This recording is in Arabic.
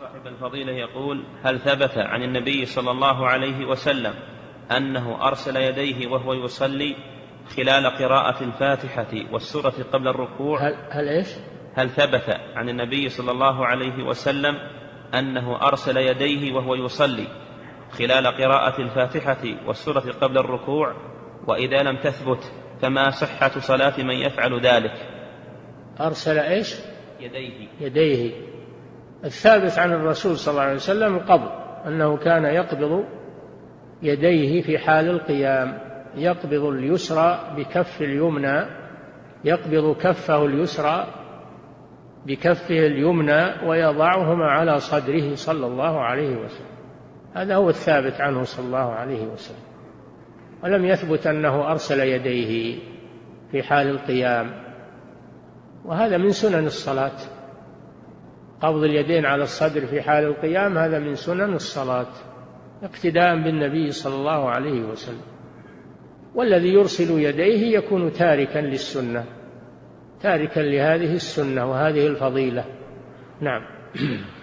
صاحب الفضيلة يقول هل ثبت عن النبي صلى الله عليه وسلم أنه أرسل يديه وهو يصلي خلال قراءة الفاتحة والسورة قبل الركوع؟ هل, هل إيش؟ هل ثبت عن النبي صلى الله عليه وسلم أنه أرسل يديه وهو يصلي خلال قراءة الفاتحة والسورة قبل الركوع؟ وإذا لم تثبت فما صحة صلاة من يفعل ذلك؟ أرسل إيش؟ يديه. يديه. الثابت عن الرسول صلى الله عليه وسلم القبض أنه كان يقبض يديه في حال القيام يقبض اليسرى بكف اليمنى يقبض كفه اليسرى بكفه اليمنى ويضعهما على صدره صلى الله عليه وسلم. هذا هو الثابت عنه صلى الله عليه وسلم. ولم يثبت أنه أرسل يديه في حال القيام. وهذا من سنن الصلاة. قبض اليدين على الصدر في حال القيام هذا من سنن الصلاة اقتداء بالنبي صلى الله عليه وسلم. والذي يرسل يديه يكون تاركا للسنة تاركا لهذه السنة وهذه الفضيلة. نعم.